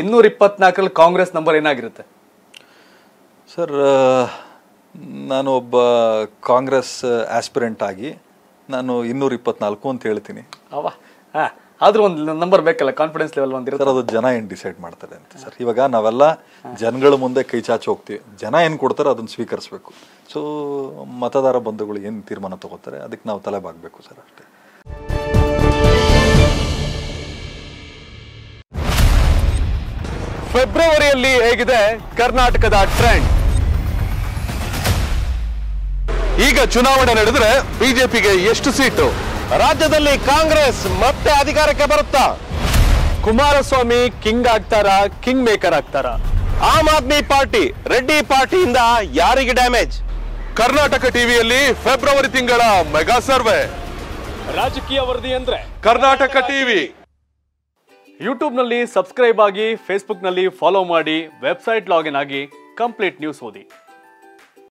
ಇನ್ನೂರ ಇಪ್ಪತ್ನಾಲ್ಕರಲ್ಲಿ ಕಾಂಗ್ರೆಸ್ ನಂಬರ್ ಏನಾಗಿರುತ್ತೆ? ಸರ್ ನಾನು ಒಬ್ಬ ಕಾಂಗ್ರೆಸ್ ಆಸ್ಪಿರೆಂಟ್ ಆಗಿ ನಾನು ಇನ್ನೂರ ಇಪ್ಪತ್ನಾಲ್ಕು ಅಂತ ಹೇಳ್ತೀನಿ. ಅವ ಹಾ ಆದ್ರೂ ಒಂದು ನಂಬರ್ ಬೇಕಲ್ಲ ಕಾನ್ಫಿಡೆನ್ಸ್ ಲೆವೆಲ್ ಒಂದಿರುತ್ತೆ ಸರ್ ಅದು ಜನ ಏನು ಡಿಸೈಡ್ ಮಾಡ್ತಾರೆ ಅಂತ. ಸರ್ ಇವಾಗ ನಾವೆಲ್ಲ ಜನಗಳ ಮುಂದೆ ಕೈ ಚಾಚಿ ಹೋಗ್ತೀವಿ. ಜನ ಏನು ಕೊಡ್ತಾರೆ ಅದನ್ನು ಸ್ವೀಕರಿಸಬೇಕು. ಸೊ ಮತದಾರ ಬಂಧುಗಳು ಏನು ತೀರ್ಮಾನ ತಗೋತಾರೆ ಅದಕ್ಕೆ ನಾವು ತಲೆ ಬಾಗಬೇಕು ಸರ್ ಅಷ್ಟೇ. ಫೆಬ್ರವರಿಯಲ್ಲಿ ಹೇಗಿದೆ ಕರ್ನಾಟಕದ ಟ್ರೆಂಡ್ ಈಗ ಚುನಾವಣೆ ನಡೆದ್ರೆ ಬಿಜೆಪಿಗೆ ಎಷ್ಟು ಸೀಟು? ರಾಜ್ಯದಲ್ಲಿ ಕಾಂಗ್ರೆಸ್ ಮತ್ತೆ ಅಧಿಕಾರಕ್ಕೆ ಬರುತ್ತಾ? ಕುಮಾರಸ್ವಾಮಿ ಕಿಂಗ್ ಆಗ್ತಾರ ಕಿಂಗ್ ಮೇಕರ್ ಆಗ್ತಾರ? ಆಮ್ ಆದ್ಮಿ ಪಾರ್ಟಿ ರೆಡ್ಡಿ ಪಾರ್ಟಿಯಿಂದ ಯಾರಿಗೆ ಡ್ಯಾಮೇಜ್ ಕರ್ನಾಟಕ ಟಿವಿಯಲ್ಲಿ ಫೆಬ್ರವರಿ ತಿಂಗಳ ಮೆಗಾ ಸರ್ವೆ. ರಾಜಕೀಯ ವರದಿ ಅಂದ್ರೆ ಕರ್ನಾಟಕ ಟಿವಿ. ಯೂಟ್ಯೂಬ್ನಲ್ಲಿ ಸಬ್ಸ್ಕ್ರೈಬ್ ಆಗಿ ಫೇಸ್ಬುಕ್ನಲ್ಲಿ ಫಾಲೋ ಮಾಡಿ ವೆಬ್ಸೈಟ್ ಲಾಗಿನ್ ಆಗಿ ಕಂಪ್ಲೀಟ್ ನ್ಯೂಸ್ ಓದಿ.